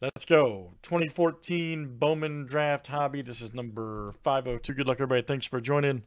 Let's go. 2014 Bowman Draft Hobby. This is number 502. Good luck, everybody. Thanks for joining.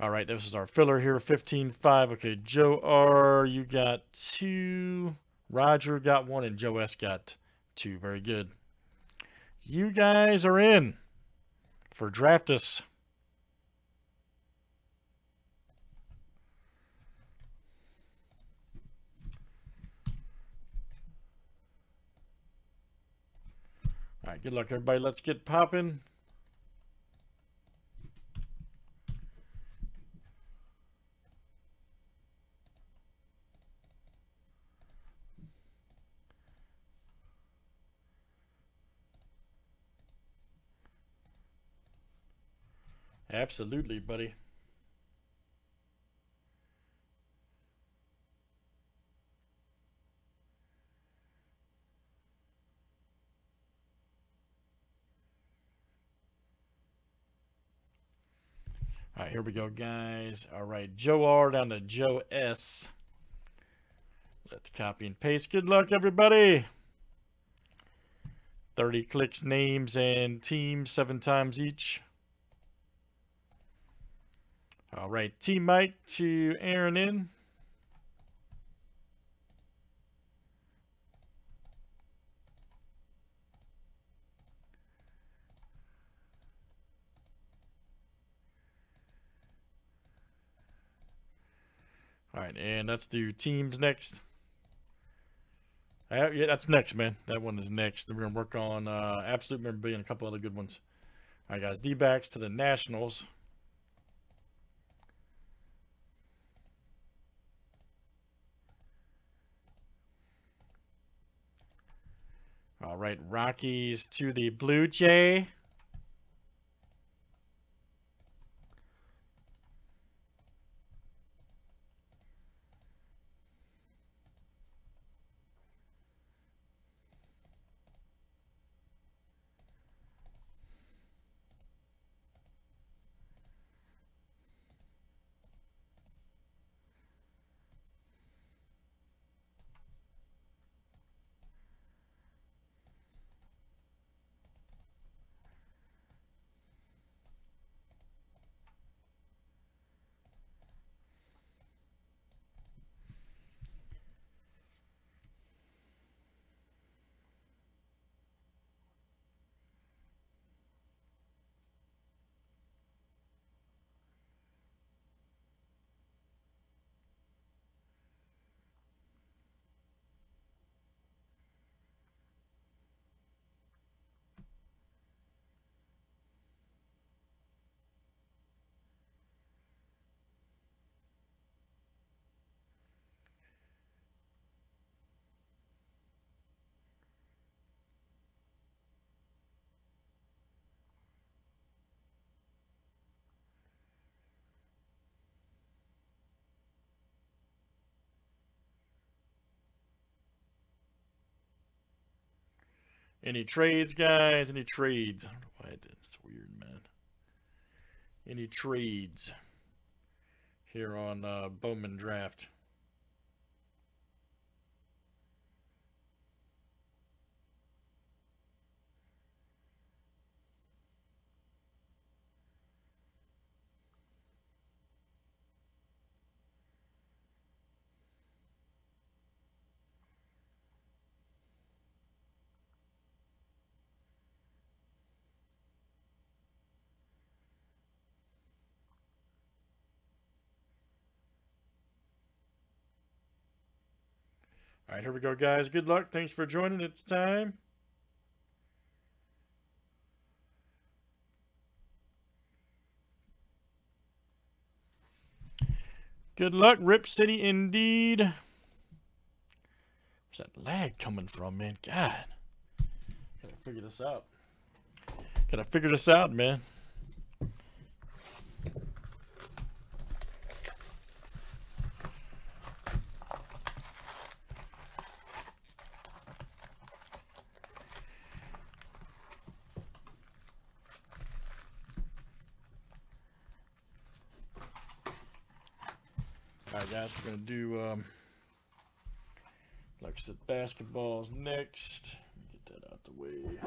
All right, this is our filler here, 15-5. Okay, Joe R, you got two. Roger got one, and Joe S got two. Very good. You guys are in for Draftus. All right, good luck, everybody. Let's get popping. Absolutely, buddy. All right, here we go, guys. All right, Joe R down to Joe S. Let's copy and paste. Good luck, everybody. 30 clicks, names, and teams seven times each. All right, T Mike to Aaron in. All right, and let's do teams next. Uh, yeah, that's next, man. That one is next. We're going to work on uh, Absolute Memorabilia and a couple other good ones. All right, guys. D-backs to the Nationals. All right, Rockies to the Blue Jay. Any trades, guys? Any trades? I don't know why I did. It's weird, man. Any trades here on uh, Bowman Draft? All right, here we go, guys. Good luck. Thanks for joining. It's time. Good luck, Rip City indeed. Where's that lag coming from, man? God. Gotta figure this out. Gotta figure this out, man. We're gonna do um like I said, basketballs next. Get that out the way.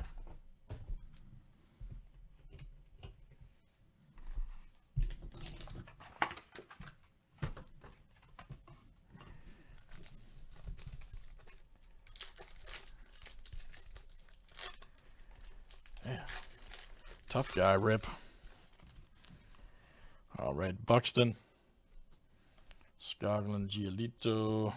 Yeah. Tough guy, Rip. All right, Buxton. Skoglund, Giolito.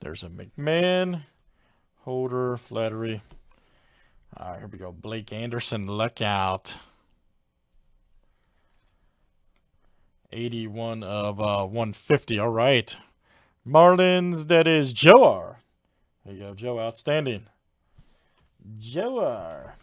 There's a McMahon, Holder, Flattery. All right, here we go. Blake Anderson, look out. 81 of uh, 150. All right. Marlins, that is Joe R. There you go, Joe. Outstanding. Joe R.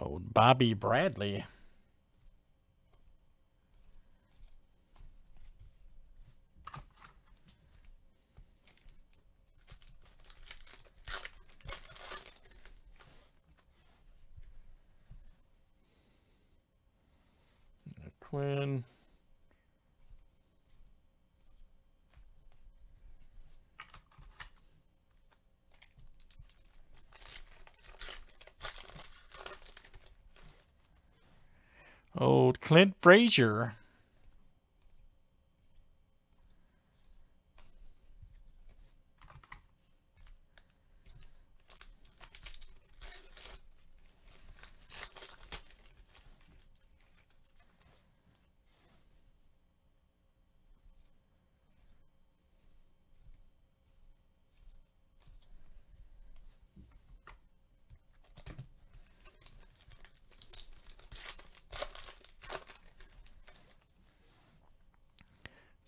Oh, Bobby Bradley. Old Clint Frazier.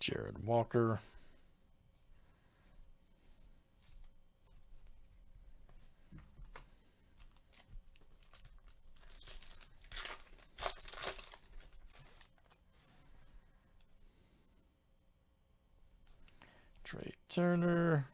Jared Walker. Trea Turner.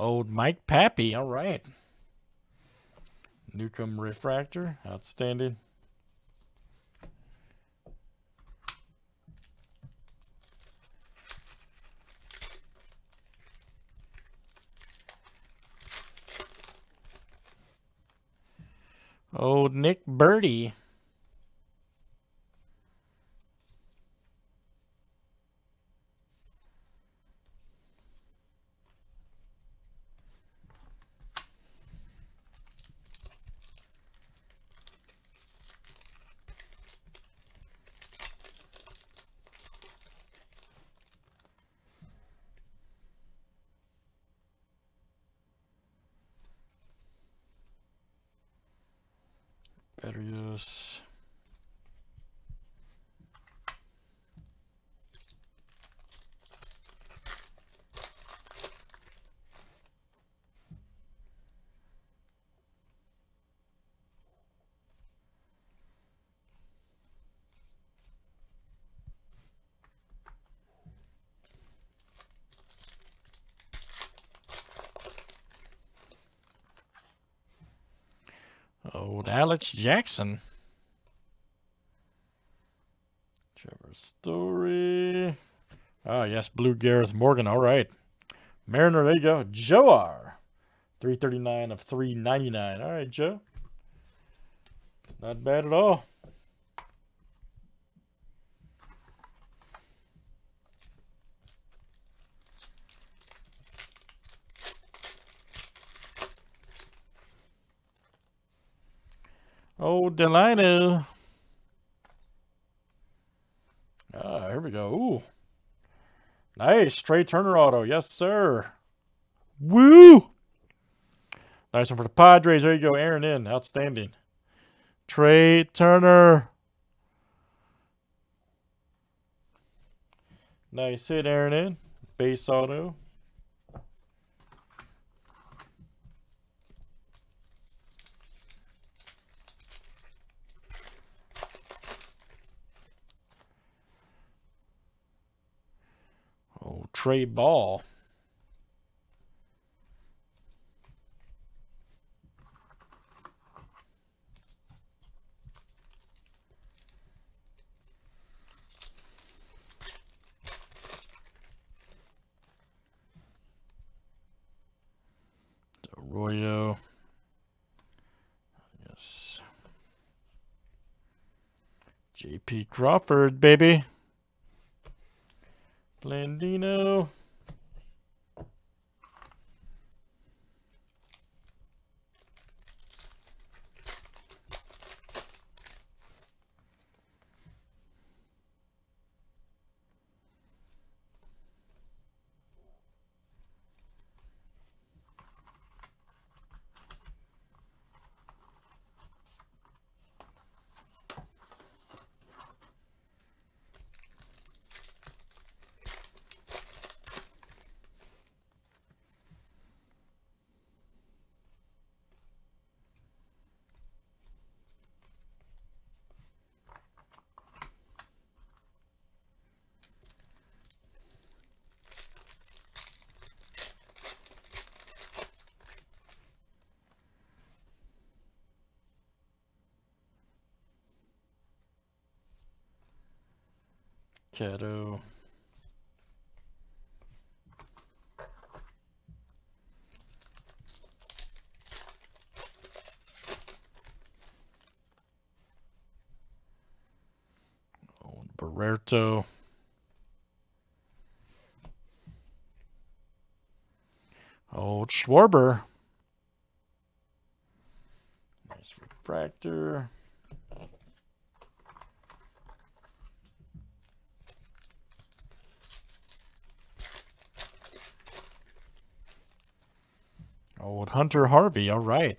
Old Mike Papi. All right. Newcomb Refractor. Outstanding. Old Nick Burdi. Berrios. Old Alex Jackson. Trevor Story. Oh, yes, Blue Gareth Morgan. All right. Mariner, there you go. Joe R. 339 of 399. All right, Joe. Not bad at all. Delino. Ah, here we go. Ooh. Nice. Trea Turner auto. Yes, sir. Woo! Nice one for the Padres. There you go. Aaron in. Outstanding. Trea Turner. Nice hit, Aaron in. Base auto. Oh, Trey Ball. Arroyo. Yes. JP Crawford, baby. Blandino. Cato. Oh, Barreto. Old Schwarber. Nice refractor. Old Hunter Harvey, all right.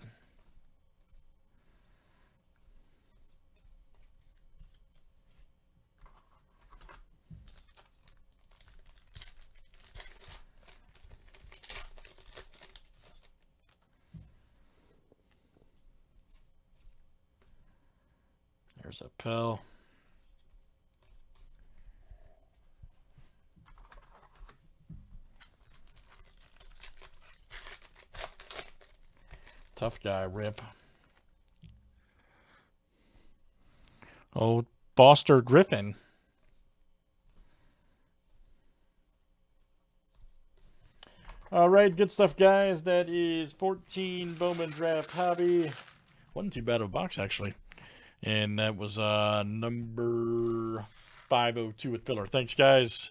There's a pill. Tough guy, Rip. Oh, Foster Griffin. All right, good stuff, guys. That is 14 Bowman Draft Hobby. Wasn't too bad of a box, actually. And that was uh, number 502 with filler. Thanks, guys.